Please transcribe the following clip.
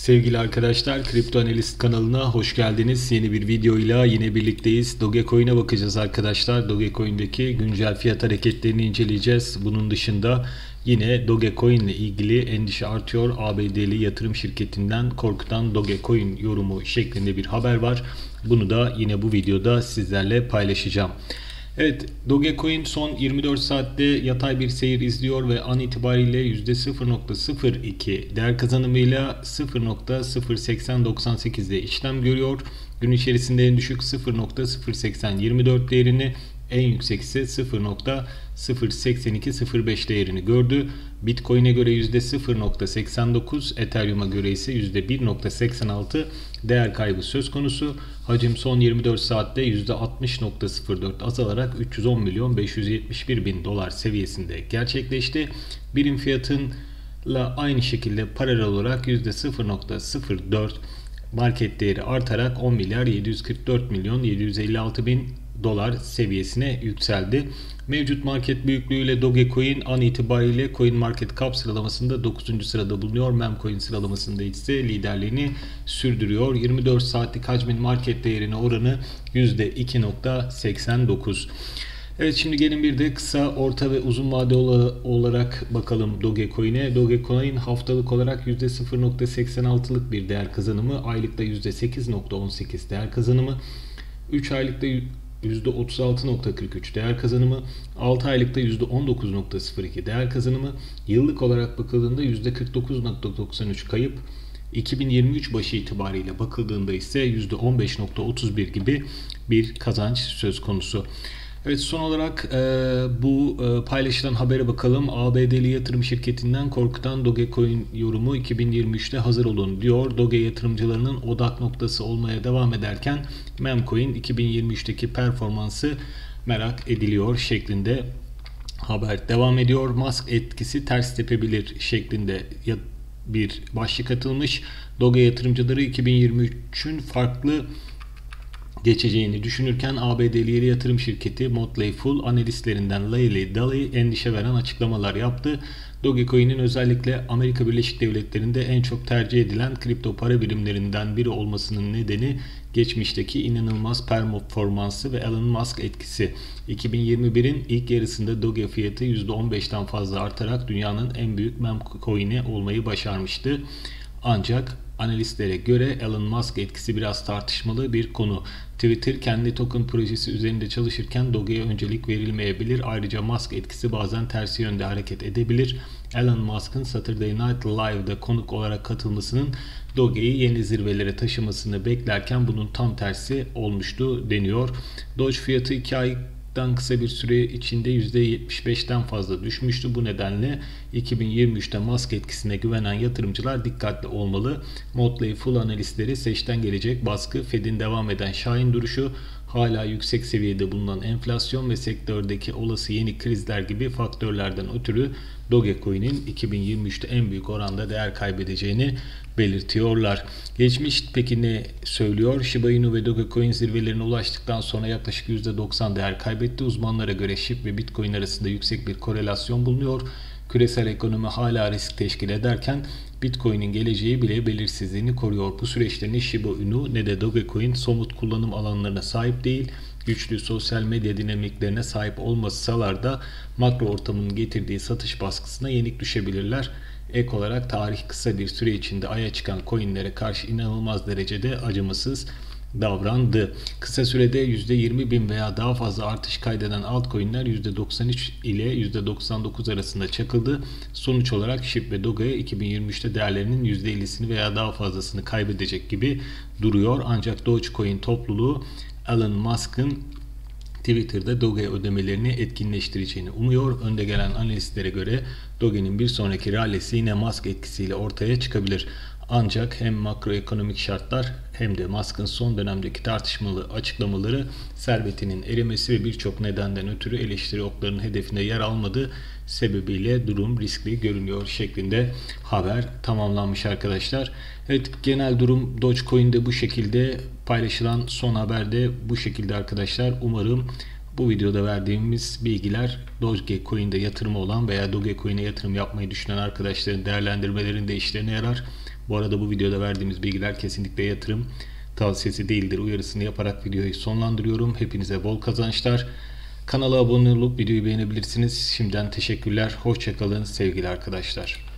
Sevgili arkadaşlar, Kripto Analist kanalına hoş geldiniz. Yeni bir videoyla yine birlikteyiz. Dogecoin'e bakacağız arkadaşlar. Dogecoin'deki güncel fiyat hareketlerini inceleyeceğiz. Bunun dışında yine Dogecoin ile ilgili endişe artıyor. ABD'li yatırım şirketinden korkutan Dogecoin yorumu şeklinde bir haber var. Bunu da yine bu videoda sizlerle paylaşacağım. Evet, Dogecoin son 24 saatte yatay bir seyir izliyor ve an itibariyle %0.02 değer kazanımıyla 0.08098'de işlem görüyor. Gün içerisinde en düşük 0.08024 değerini en yüksek ise 0.08205 değerini gördü. Bitcoin'e göre %0.89, Ethereum'a göre ise %1.86 değer kaybı söz konusu. Hacim son 24 saatte %60.04 azalarak 310 milyon 571 bin dolar seviyesinde gerçekleşti. Birim fiyatınla aynı şekilde paralel olarak %0.04 market değeri artarak 10 milyar 744 milyon 756 bin dolar seviyesine yükseldi. Mevcut market büyüklüğüyle Dogecoin an itibariyle Coin Market Cap sıralamasında 9. sırada bulunuyor. Memcoin sıralamasında ise liderliğini sürdürüyor. 24 saatlik hacmin market değerine oranı %2.89. Evet şimdi gelin bir de kısa, orta ve uzun vade olarak bakalım Dogecoin'e. Dogecoin haftalık olarak %0.86'lık bir değer kazanımı, aylıkta %8.18 değer kazanımı, 3 aylıkta %36.43 değer kazanımı, 6 aylıkta %19.02 değer kazanımı, yıllık olarak bakıldığında %49.93 kayıp, 2023 başı itibariyle bakıldığında ise %15.31 gibi bir kazanç söz konusu. Evet son olarak e, bu e, paylaşılan habere bakalım. ABD'li yatırım şirketinden korkutan Dogecoin yorumu 2023'te hazır olun diyor. Doge yatırımcılarının odak noktası olmaya devam ederken Memcoin 2023'teki performansı merak ediliyor şeklinde haber devam ediyor. Musk etkisi ters tepebilir şeklinde bir başlık atılmış. Doge yatırımcıları 2023'ün farklı geçeceğini düşünürken ABD'li yatırım şirketi Motley Fool analistlerinden Layli Daly endişe veren açıklamalar yaptı. Dogecoin'in özellikle Amerika Birleşik Devletleri'nde en çok tercih edilen kripto para birimlerinden biri olmasının nedeni geçmişteki inanılmaz performansı ve Elon Musk etkisi. 2021'in ilk yarısında Doge fiyatı %15'ten fazla artarak dünyanın en büyük meme coin'i olmayı başarmıştı. Ancak Analistlere göre Elon Musk etkisi biraz tartışmalı bir konu. Twitter kendi token projesi üzerinde çalışırken Doge'ye öncelik verilmeyebilir. Ayrıca Musk etkisi bazen tersi yönde hareket edebilir. Elon Musk'ın Saturday Night Live'da konuk olarak katılmasının Doge'yi yeni zirvelere taşımasını beklerken bunun tam tersi olmuştu deniyor. Doge fiyatı 2 ay dan kısa bir süre içinde %75'ten fazla düşmüştü. Bu nedenle 2023'te maske etkisine güvenen yatırımcılar dikkatli olmalı. Motley Fool analistleri seçten gelecek baskı, Fed'in devam eden şahin duruşu, hala yüksek seviyede bulunan enflasyon ve sektördeki olası yeni krizler gibi faktörlerden ötürü Dogecoin'in 2023'te en büyük oranda değer kaybedeceğini belirtiyorlar. Geçmiş peki ne söylüyor? Shiba Inu ve Dogecoin zirvelerine ulaştıktan sonra yaklaşık %90 değer kaybetti. Uzmanlara göre SHIB ve Bitcoin arasında yüksek bir korelasyon bulunuyor. Küresel ekonomi hala risk teşkil ederken Bitcoin'in geleceği bile belirsizliğini koruyor. Bu süreçte ne Shiba Inu ne de Dogecoin somut kullanım alanlarına sahip değil güçlü sosyal medya dinamiklerine sahip olmasalar da makro ortamının getirdiği satış baskısına yenik düşebilirler. Ek olarak tarih kısa bir süre içinde aya çıkan coinlere karşı inanılmaz derecede acımasız davrandı. Kısa sürede %20 bin veya daha fazla artış kaydeden altcoin'ler %93 ile %99 arasında çakıldı. Sonuç olarak SHIB ve Doge 2023'te değerlerinin %50'sini veya daha fazlasını kaybedecek gibi duruyor. Ancak Dogecoin topluluğu Elon Musk'ın Twitter'da Doge ödemelerini etkinleştireceğini umuyor. Önde gelen analistlere göre Doge'nin bir sonraki rallisi yine Musk etkisiyle ortaya çıkabilir. Ancak hem makroekonomik şartlar hem de Musk'ın son dönemdeki tartışmalı açıklamaları servetinin erimesi ve birçok nedenden ötürü eleştiri oklarının hedefinde yer almadığı sebebiyle durum riskli görünüyor şeklinde haber tamamlanmış arkadaşlar. Evet genel durum Dogecoin'de bu şekilde paylaşılan son haberde bu şekilde arkadaşlar. Umarım bu videoda verdiğimiz bilgiler Dogecoin'de yatırımı olan veya Dogecoin'e yatırım yapmayı düşünen arkadaşların değerlendirmelerinde işlerine yarar. Bu arada bu videoda verdiğimiz bilgiler kesinlikle yatırım tavsiyesi değildir uyarısını yaparak videoyu sonlandırıyorum. Hepinize bol kazançlar. Kanala abone olup videoyu beğenebilirsiniz. Şimdiden teşekkürler. Hoşçakalın sevgili arkadaşlar.